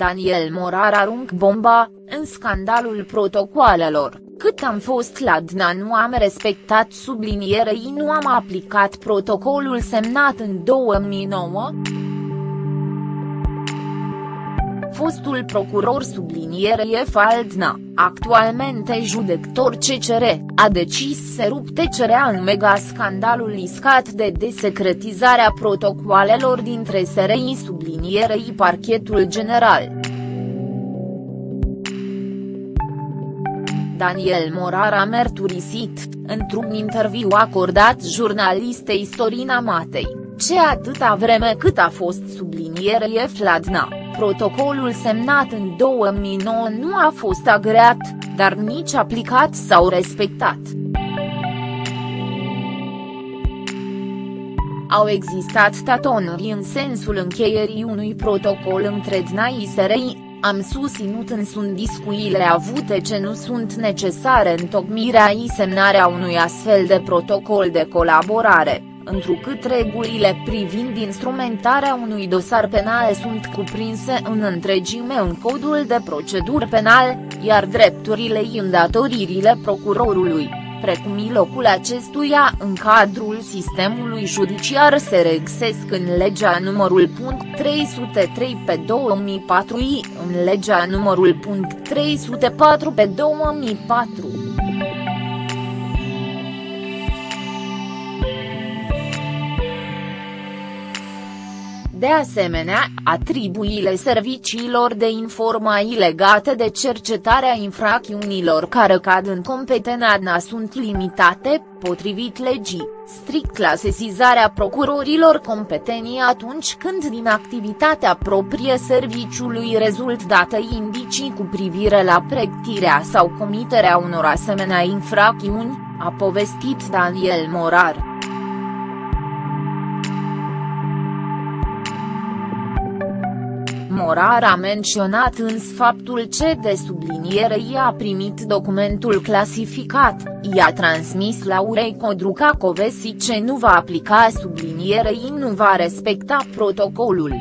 Daniel Morar arunc bomba, în scandalul protocoalelor, cât am fost la DNA nu am respectat sublinierei nu am aplicat protocolul semnat în 2009? fostul procuror sublinierie Faldna, actualmente judector CCR, a decis să rup TCR în mega-scandalul iscat de desecretizarea protocoalelor dintre SRI sublinierei parchetul general. Daniel Morar a mărturisit, într-un interviu acordat jurnalistei Sorina Matei, ce atâta vreme cât a fost sublinierie Fladna protocolul semnat în 2009 nu a fost agreat, dar nici aplicat sau respectat. Au existat tatonuri în sensul încheierii unui protocol între DNAI SRI, am susținut în sunt discuțiile avute ce nu sunt necesare întocmirea și semnarea unui astfel de protocol de colaborare întrucât regulile privind instrumentarea unui dosar penal sunt cuprinse în întregime în codul de procedură penal, iar drepturile și îndatoririle procurorului, precum locul acestuia în cadrul sistemului judiciar se regăsesc în legea numărul punct 303 pe 2004 și în legea numărul punct 304 pe 2004. De asemenea, atribuiile serviciilor de informații legate de cercetarea infracțiunilor care cad în competența sunt limitate, potrivit legii, strict la sesizarea procurorilor competenți atunci când din activitatea proprie serviciului rezult date indicii cu privire la pregătirea sau comiterea unor asemenea infracțiuni, a povestit Daniel Morar. Morar a menționat însă faptul ce de subliniere i-a primit documentul clasificat, i-a transmis Laurei Codruca Covesi ce nu va aplica sublinierei nu va respecta protocolul.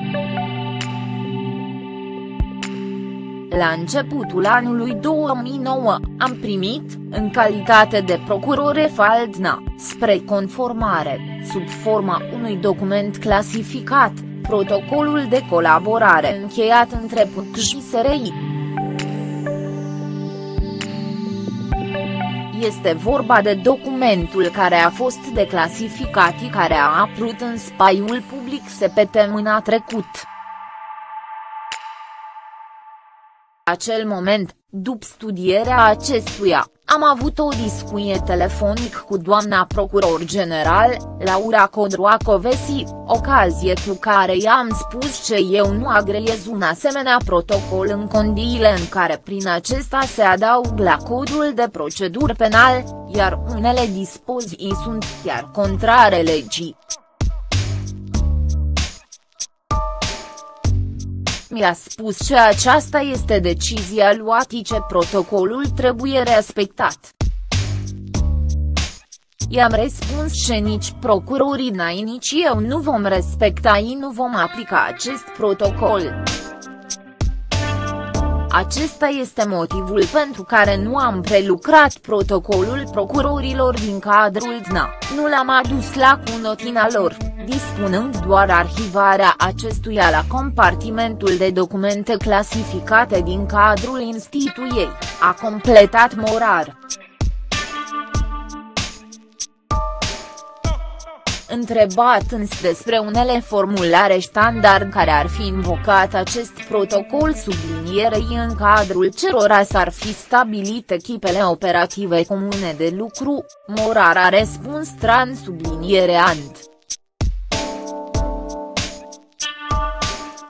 La începutul anului 2009, am primit, în calitate de procurore Faldna, spre conformare, sub forma unui document clasificat, protocolul de colaborare încheiat între PUC și SRI. Este vorba de documentul care a fost declasificat și care a apărut în spaiul public săptămâna trecut. acel moment, după studierea acestuia, am avut o discuție telefonic cu doamna procuror general, Laura Codroacovesi, ocazie cu care i-am spus că eu nu agreiez un asemenea protocol în condiile în care prin acesta se adaug la codul de procedură penal, iar unele dispoziții sunt chiar contrare legii. Mi-a spus că aceasta este decizia luată ce protocolul trebuie respectat. I-am răspuns că nici procurorii NAI nici eu nu vom respecta și nu vom aplica acest protocol. Acesta este motivul pentru care nu am prelucrat protocolul procurorilor din cadrul DNA, nu l-am adus la cunotina lor dispunând doar arhivarea acestuia la compartimentul de documente clasificate din cadrul instituiei, a completat Morar. Întrebat însă despre unele formulare standard care ar fi invocat acest protocol sublinierei în cadrul cerora s-ar fi stabilit echipele operative comune de lucru, Morar a răspuns trans subliniereant.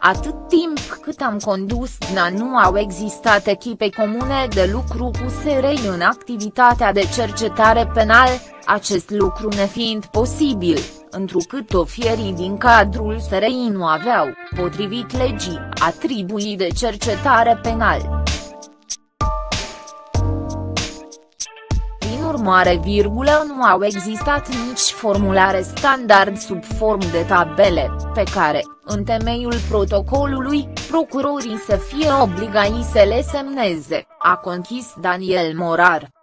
Atât timp cât am condus DNA nu au existat echipe comune de lucru cu SRI în activitatea de cercetare penal, acest lucru nefiind posibil, întrucât ofierii din cadrul SRI nu aveau, potrivit legii, atribuii de cercetare penal. Urmare, virgulă, nu au existat nici formulare standard sub formă de tabele, pe care, în temeiul protocolului, procurorii să fie obligați să le semneze, a conchis Daniel Morar.